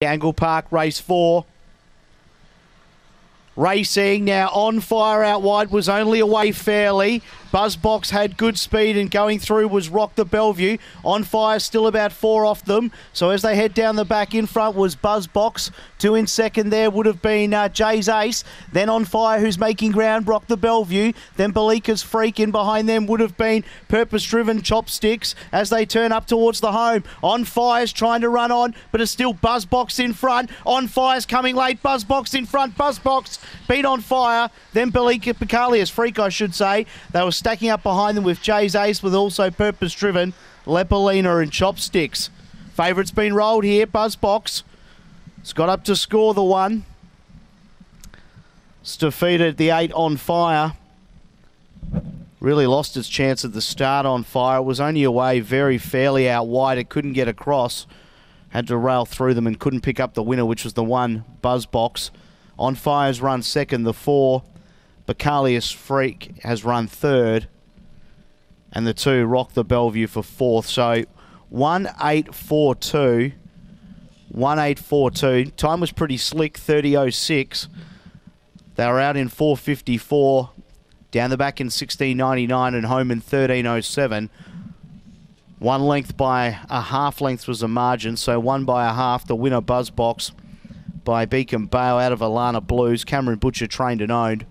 Angle Park, race four. Racing now on fire out wide was only away fairly. Buzzbox had good speed and going through was Rock the Bellevue. On fire, still about four off them. So as they head down the back in front was Buzzbox. Two in second there would have been uh, Jay's Ace. Then on fire, who's making ground, Rock the Bellevue. Then Balika's Freak in behind them would have been Purpose Driven Chopsticks as they turn up towards the home. On fire's trying to run on, but it's still Buzzbox in front. On fire's coming late. Buzzbox in front. Buzzbox beat on fire. Then Balika Picalius Freak, I should say. They were stacking up behind them with Jay's Ace with also purpose driven, Lepolina and Chopsticks. Favourite's been rolled here, Buzzbox. It's got up to score the one. It's defeated the eight on fire. Really lost its chance at the start on fire. It was only away very fairly out wide. It couldn't get across. Had to rail through them and couldn't pick up the winner, which was the one Buzzbox. On fire's run second, the four. Bacalius Freak has run third. And the two Rock the Bellevue for fourth. So 1842. 1842. Time was pretty slick, 30.06. They were out in 454. Down the back in 16.99 and home in 13.07. One length by a half length was a margin, so one by a half. The winner, Buzzbox, by Beacon Bale out of Alana Blues. Cameron Butcher trained and owned.